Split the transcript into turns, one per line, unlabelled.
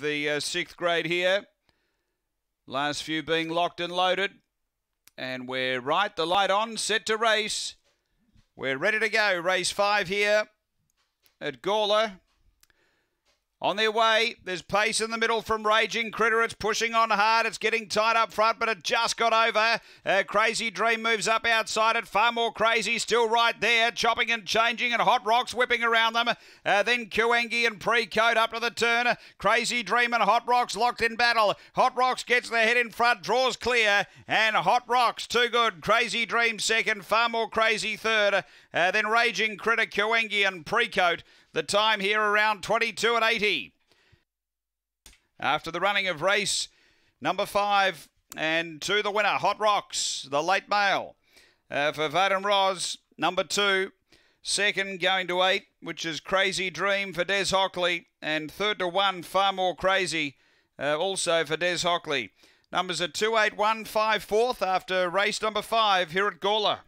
the uh, sixth grade here. Last few being locked and loaded. And we're right, the light on, set to race. We're ready to go. Race five here at Gawler. On their way, there's pace in the middle from Raging Critter. It's pushing on hard. It's getting tight up front, but it just got over. Uh, crazy Dream moves up outside it. Far more crazy, still right there, chopping and changing, and Hot Rocks whipping around them. Uh, then Kuengi and Precoat up to the turn. Crazy Dream and Hot Rocks locked in battle. Hot Rocks gets the head in front, draws clear, and Hot Rocks too good. Crazy Dream second, far more crazy third. Uh, then Raging Critter, Kuengi and Precoat. The time here around 22 and 80. After the running of race number five and to the winner, Hot Rocks, the late male. uh, for Vaden Roz, number two. Second going to eight, which is Crazy Dream for Des Hockley. And third to one, Far More Crazy, uh, also for Des Hockley. Numbers are 2, 8, 1, 5, fourth after race number five here at Gawler.